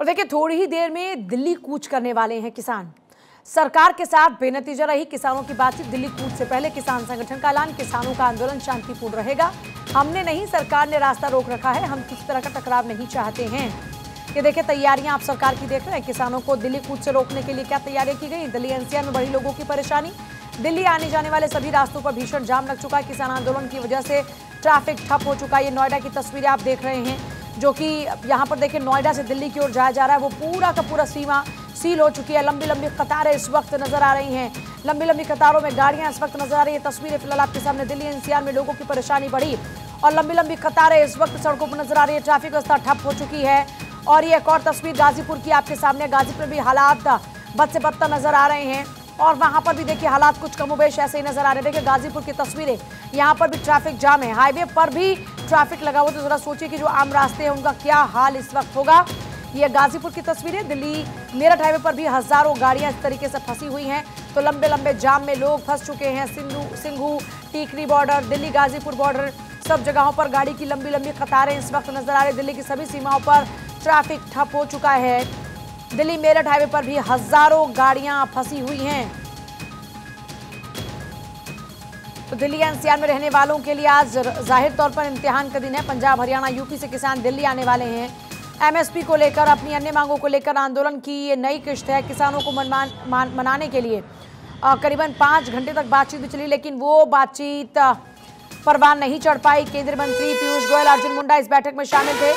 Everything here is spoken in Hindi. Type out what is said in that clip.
और देखिए, थोड़ी ही देर में दिल्ली कूच करने वाले हैं किसान। सरकार के साथ बेनतीजा रही किसानों की बातचीत। दिल्ली कूच से पहले किसान संगठन का ऐलान, किसानों का आंदोलन शांतिपूर्ण रहेगा। हमने नहीं, सरकार ने रास्ता रोक रखा है। हम किसी तरह का टकराव नहीं चाहते हैं। ये देखिए, तैयारियाँ आप सरकार की देख रहे हैं। किसानों को दिल्ली कूच से रोकने के लिए क्या तैयारियाँ की गई? दिल्ली एनसीआर में बड़ी लोगों की परेशानी। दिल्ली आने जाने वाले सभी रास्तों पर भीषण जाम लग चुका है। किसान आंदोलन की वजह से ट्रैफ़िक ठप हो चुका है। ये नोएडा की तस्वीरें आप देख रहे हैं। जो कि यहाँ पर देखिए नोएडा से दिल्ली की ओर जाया जा रहा है। वो पूरा का पूरा सीमा सील हो चुकी है। लंबी लंबी कतारें इस वक्त नज़र आ रही हैं। लंबी लंबी कतारों में गाड़ियाँ इस वक्त नज़र आ रही है। तस्वीरें फ़िलहाल आपके सामने दिल्ली एनसीआर में लोगों की परेशानी बढ़ी और लंबी लंबी कतारें इस वक्त सड़कों पर नज़र आ रही है। ट्रैफ़िक व्यवस्था ठप हो चुकी है और ये एक और तस्वीर गाजीपुर की आपके सामने। गाजीपुर में भी हालात बद से बदतर नज़र आ रहे हैं और वहाँ पर भी देखिए हालात कुछ कमोबेश ऐसे ही नज़र आ रहे हैं। देखिए गाजीपुर की तस्वीरें। यहाँ पर भी ट्रैफ़िक जाम है। हाईवे पर भी ट्रैफ़िक लगा हुआ तो जरा सोचिए कि जो आम रास्ते हैं, उनका क्या हाल इस वक्त होगा। ये गाजीपुर की तस्वीरें, दिल्ली मेरठ हाईवे पर भी हज़ारों गाड़ियाँ इस तरीके से फंसी हुई हैं। तो लंबे लंबे जाम में लोग फंस चुके हैं। सिंधु, सिंघू, टीकरी बॉर्डर, दिल्ली गाजीपुर बॉर्डर, सब जगहों पर गाड़ी की लंबी लंबी कतारें इस वक्त नज़र आ रही दिल्ली की सभी सीमाओं पर ट्रैफ़िक ठप हो चुका है। दिल्ली मेरठ हाईवे पर भी हज़ारों गाड़ियाँ फंसी हुई हैं। तो दिल्ली एनसीआर में रहने वालों के लिए आज ज़ाहिर तौर पर इम्तिहान का दिन है। पंजाब हरियाणा यूपी से किसान दिल्ली आने वाले हैं। एमएसपी को लेकर अपनी अन्य मांगों को लेकर आंदोलन की ये नई किश्त है किसानों को मनमान मान, मनाने के लिए। करीबन पाँच घंटे तक बातचीत भी चली लेकिन वो बातचीत परवान नहीं चढ़ पाई। केंद्रीय मंत्री पीयूष गोयल अर्जुन मुंडा इस बैठक में शामिल थे।